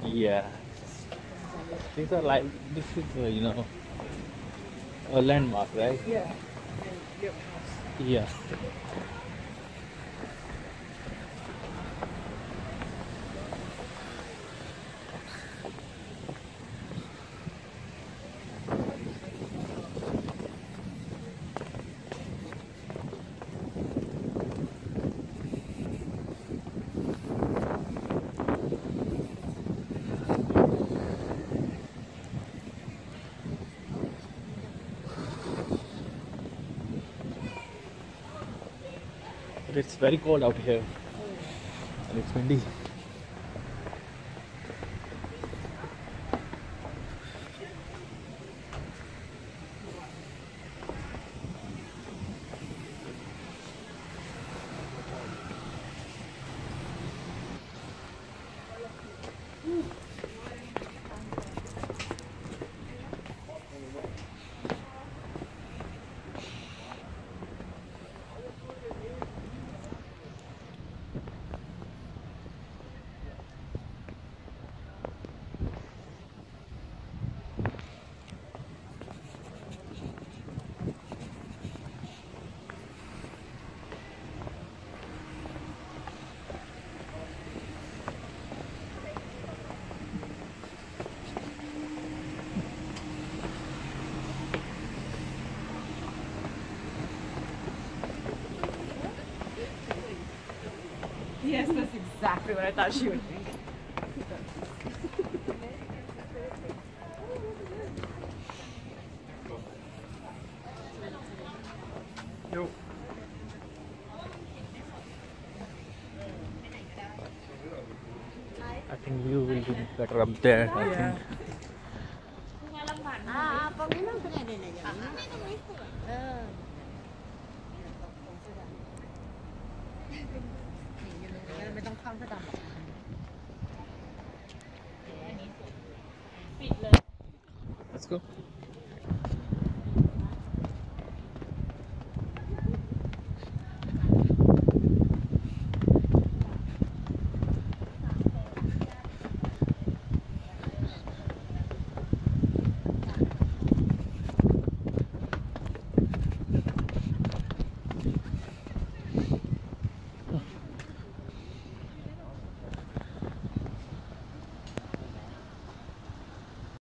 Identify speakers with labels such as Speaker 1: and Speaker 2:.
Speaker 1: Yeah. These are like, this is, a, you know, a landmark, right?
Speaker 2: Yeah.
Speaker 1: Yeah. But it's very cold out here. And it's windy.
Speaker 2: Yes, that's exactly what I thought she would think.
Speaker 1: I think you will be better up there, I think. इसको